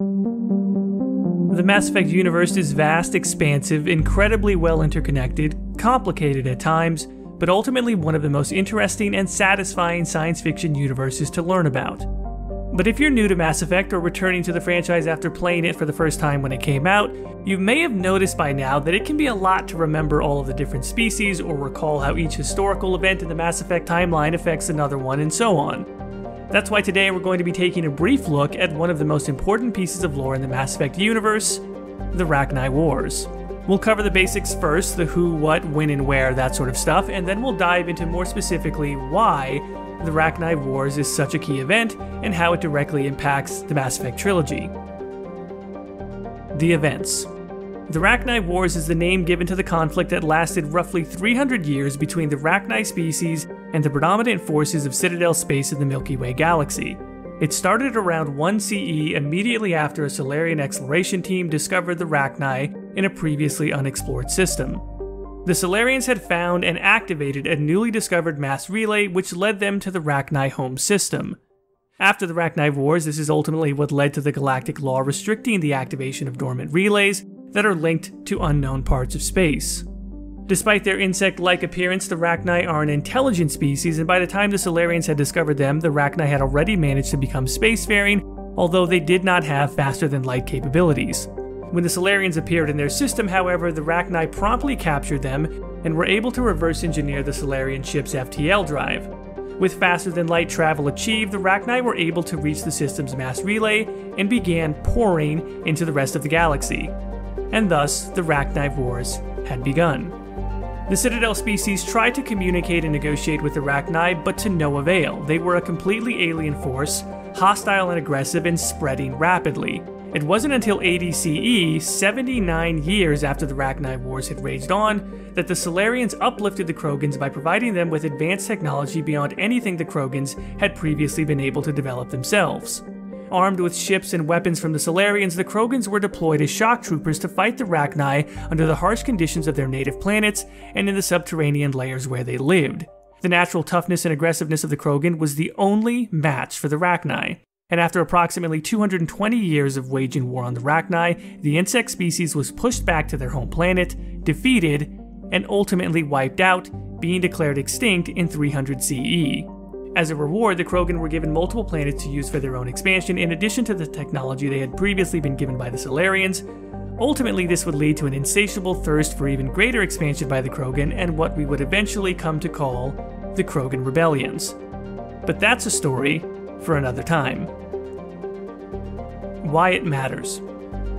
The Mass Effect universe is vast, expansive, incredibly well interconnected, complicated at times, but ultimately one of the most interesting and satisfying science fiction universes to learn about. But if you're new to Mass Effect or returning to the franchise after playing it for the first time when it came out, you may have noticed by now that it can be a lot to remember all of the different species or recall how each historical event in the Mass Effect timeline affects another one and so on. That's why today we're going to be taking a brief look at one of the most important pieces of lore in the Mass Effect universe, the Rachni Wars. We'll cover the basics first, the who, what, when, and where, that sort of stuff, and then we'll dive into more specifically why the Rachni Wars is such a key event and how it directly impacts the Mass Effect trilogy. The events. The Rachni Wars is the name given to the conflict that lasted roughly 300 years between the Rachni species and the predominant forces of Citadel space in the Milky Way galaxy. It started around 1 CE immediately after a Salarian exploration team discovered the Rachni in a previously unexplored system. The Salarians had found and activated a newly discovered mass relay which led them to the Rachni home system. After the Rachni Wars, this is ultimately what led to the galactic law restricting the activation of dormant relays that are linked to unknown parts of space. Despite their insect like appearance, the Rachni are an intelligent species, and by the time the Salarians had discovered them, the Rachni had already managed to become spacefaring, although they did not have faster than light capabilities. When the Salarians appeared in their system, however, the Rachni promptly captured them and were able to reverse engineer the Salarian ship's FTL drive. With faster than light travel achieved, the Rachni were able to reach the system's mass relay and began pouring into the rest of the galaxy. And thus, the Rachni Wars had begun. The Citadel species tried to communicate and negotiate with the Rachni, but to no avail. They were a completely alien force, hostile and aggressive, and spreading rapidly. It wasn't until ADCE, 79 years after the Rachni Wars had raged on, that the Salarians uplifted the Krogans by providing them with advanced technology beyond anything the Krogans had previously been able to develop themselves. Armed with ships and weapons from the Salarians, the Krogans were deployed as shock troopers to fight the Rachni under the harsh conditions of their native planets and in the subterranean layers where they lived. The natural toughness and aggressiveness of the Krogan was the only match for the Rachni and after approximately 220 years of waging war on the Rachni, the insect species was pushed back to their home planet, defeated, and ultimately wiped out, being declared extinct in 300 CE. As a reward, the Krogan were given multiple planets to use for their own expansion in addition to the technology they had previously been given by the Salarians. Ultimately, this would lead to an insatiable thirst for even greater expansion by the Krogan and what we would eventually come to call the Krogan Rebellions. But that's a story for another time why it matters.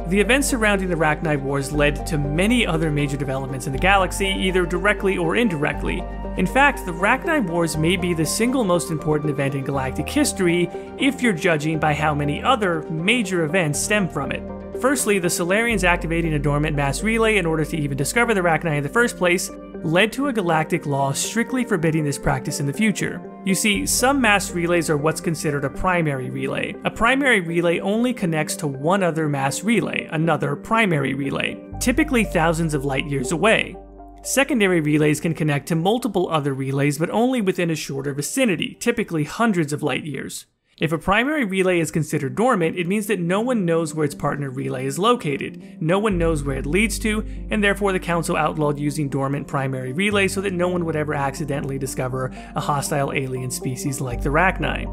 The events surrounding the Rachni Wars led to many other major developments in the galaxy, either directly or indirectly. In fact, the Rachni Wars may be the single most important event in galactic history if you're judging by how many other major events stem from it. Firstly, the Salarians activating a dormant mass relay in order to even discover the Rachni in the first place led to a galactic law strictly forbidding this practice in the future. You see, some mass relays are what's considered a primary relay. A primary relay only connects to one other mass relay, another primary relay, typically thousands of light years away. Secondary relays can connect to multiple other relays, but only within a shorter vicinity, typically hundreds of light years. If a primary relay is considered dormant, it means that no one knows where its partner relay is located, no one knows where it leads to, and therefore the Council outlawed using dormant primary relays so that no one would ever accidentally discover a hostile alien species like the Rachni.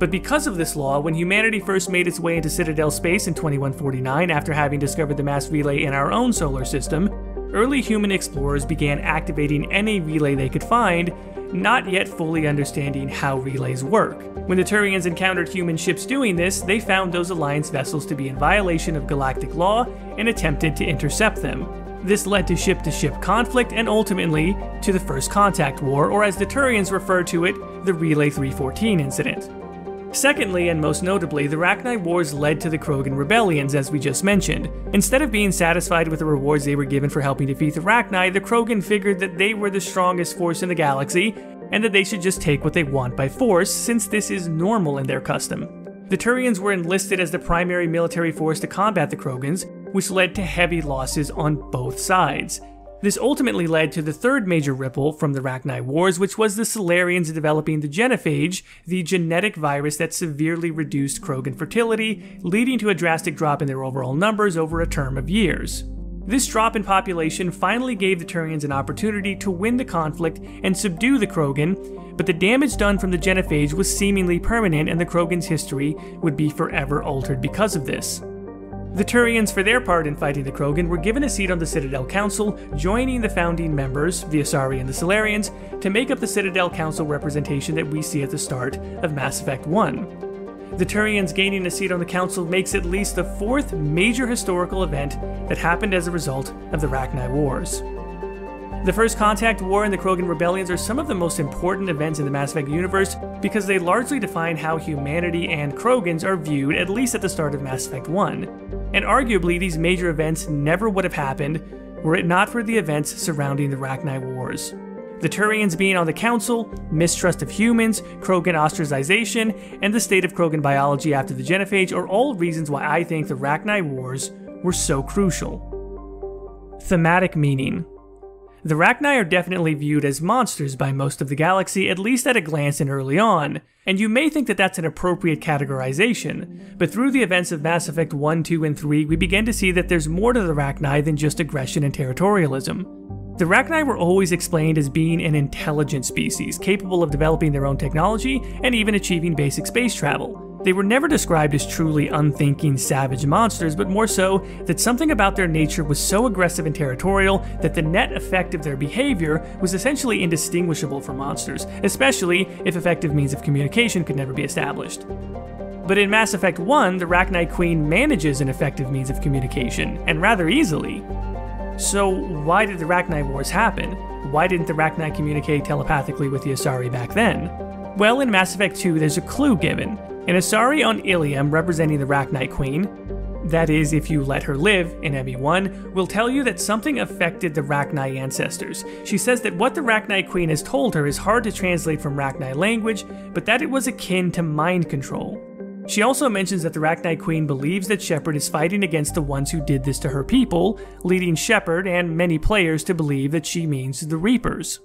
But because of this law, when humanity first made its way into Citadel space in 2149 after having discovered the mass relay in our own solar system, early human explorers began activating any relay they could find not yet fully understanding how relays work. When the Turians encountered human ships doing this, they found those Alliance vessels to be in violation of galactic law and attempted to intercept them. This led to ship to ship conflict and ultimately to the First Contact War, or as the Turians refer to it, the Relay 314 incident. Secondly, and most notably, the Rachni Wars led to the Krogan rebellions, as we just mentioned. Instead of being satisfied with the rewards they were given for helping defeat the Rachni, the Krogan figured that they were the strongest force in the galaxy, and that they should just take what they want by force, since this is normal in their custom. The Turians were enlisted as the primary military force to combat the Krogans, which led to heavy losses on both sides. This ultimately led to the third major ripple from the Rachni Wars, which was the Salarians developing the genophage, the genetic virus that severely reduced Krogan fertility, leading to a drastic drop in their overall numbers over a term of years. This drop in population finally gave the Turians an opportunity to win the conflict and subdue the Krogan, but the damage done from the genophage was seemingly permanent and the Krogan's history would be forever altered because of this. The Turians, for their part in fighting the Krogan, were given a seat on the Citadel Council, joining the founding members, the Asari and the Salarians, to make up the Citadel Council representation that we see at the start of Mass Effect 1. The Turians gaining a seat on the Council makes at least the fourth major historical event that happened as a result of the Rachni Wars. The First Contact War and the Krogan Rebellions are some of the most important events in the Mass Effect universe because they largely define how humanity and Krogans are viewed, at least at the start of Mass Effect 1. And arguably, these major events never would have happened were it not for the events surrounding the Rachni Wars. The Turians being on the Council, mistrust of humans, Krogan ostracization, and the state of Krogan biology after the Genophage are all reasons why I think the Rachni Wars were so crucial. Thematic meaning the Rachni are definitely viewed as monsters by most of the galaxy, at least at a glance and early on, and you may think that that's an appropriate categorization, but through the events of Mass Effect 1, 2, and 3, we begin to see that there's more to the Rachni than just aggression and territorialism. The Rachni were always explained as being an intelligent species, capable of developing their own technology and even achieving basic space travel. They were never described as truly unthinking, savage monsters, but more so that something about their nature was so aggressive and territorial that the net effect of their behavior was essentially indistinguishable from monsters, especially if effective means of communication could never be established. But in Mass Effect 1, the Rachni Queen manages an effective means of communication, and rather easily. So, why did the Rachni Wars happen? Why didn't the Rachni communicate telepathically with the Asari back then? Well, in Mass Effect 2, there's a clue given. An Asari on Ilium representing the Rachni Queen, that is, if you let her live, in ME1, will tell you that something affected the Rachni ancestors. She says that what the Rachni Queen has told her is hard to translate from Rachni language, but that it was akin to mind control. She also mentions that the Rachni Queen believes that Shepard is fighting against the ones who did this to her people, leading Shepard and many players to believe that she means the Reapers.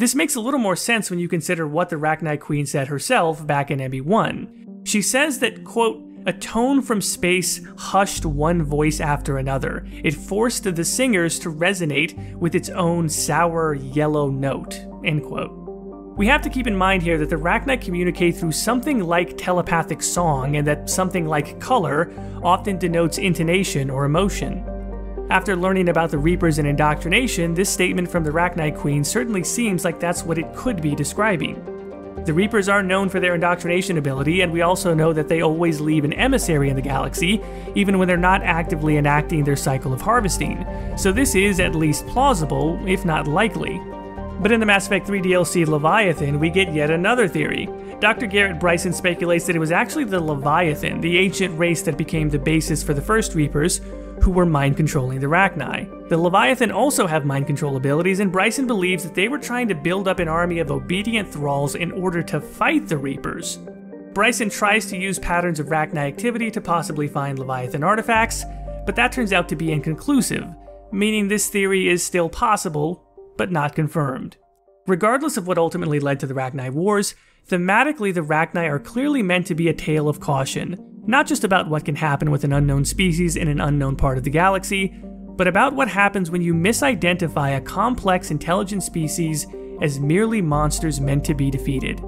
This makes a little more sense when you consider what the Rachni Queen said herself back in ME1. She says that, quote, a tone from space hushed one voice after another. It forced the singers to resonate with its own sour yellow note. End quote. We have to keep in mind here that the Rachni communicate through something like telepathic song, and that something like color often denotes intonation or emotion. After learning about the Reapers and indoctrination, this statement from the Rachni Queen certainly seems like that's what it could be describing. The Reapers are known for their indoctrination ability, and we also know that they always leave an emissary in the galaxy, even when they're not actively enacting their cycle of harvesting. So this is at least plausible, if not likely. But in the Mass Effect 3 DLC Leviathan, we get yet another theory. Dr. Garrett Bryson speculates that it was actually the Leviathan, the ancient race that became the basis for the first Reapers, who were mind controlling the Rachni. The Leviathan also have mind control abilities, and Bryson believes that they were trying to build up an army of obedient thralls in order to fight the Reapers. Bryson tries to use patterns of Rachni activity to possibly find Leviathan artifacts, but that turns out to be inconclusive, meaning this theory is still possible, but not confirmed. Regardless of what ultimately led to the Rachni Wars, thematically the Rachni are clearly meant to be a tale of caution, not just about what can happen with an unknown species in an unknown part of the galaxy, but about what happens when you misidentify a complex intelligent species as merely monsters meant to be defeated.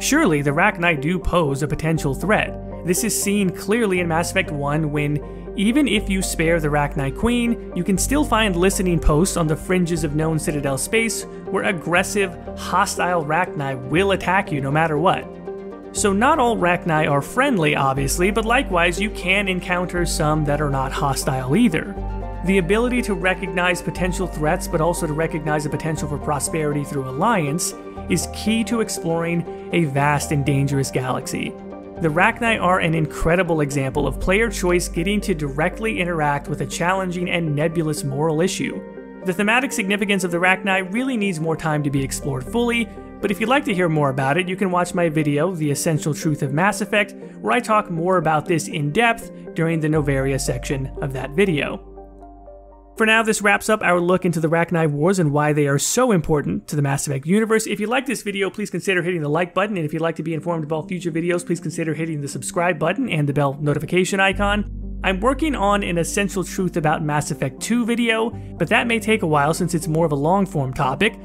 Surely the Rachni do pose a potential threat. This is seen clearly in Mass Effect 1 when, even if you spare the Rachni Queen, you can still find listening posts on the fringes of known Citadel space where aggressive, hostile Rachni will attack you no matter what. So not all Rachni are friendly, obviously, but likewise you can encounter some that are not hostile either. The ability to recognize potential threats, but also to recognize the potential for prosperity through alliance, is key to exploring a vast and dangerous galaxy. The Rachni are an incredible example of player choice getting to directly interact with a challenging and nebulous moral issue. The thematic significance of the Rachni really needs more time to be explored fully, but if you'd like to hear more about it, you can watch my video, The Essential Truth of Mass Effect, where I talk more about this in depth during the Noveria section of that video. For now, this wraps up our look into the Rachni Wars and why they are so important to the Mass Effect universe. If you like this video, please consider hitting the like button, and if you'd like to be informed about future videos, please consider hitting the subscribe button and the bell notification icon. I'm working on an essential truth about Mass Effect 2 video, but that may take a while since it's more of a long form topic.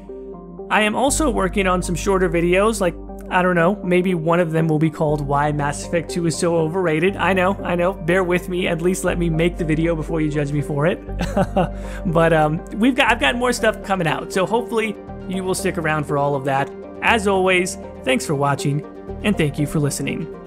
I am also working on some shorter videos, like I don't know, maybe one of them will be called Why Mass Effect 2 is So Overrated. I know, I know, bear with me, at least let me make the video before you judge me for it. but um, we've got I've got more stuff coming out, so hopefully you will stick around for all of that. As always, thanks for watching, and thank you for listening.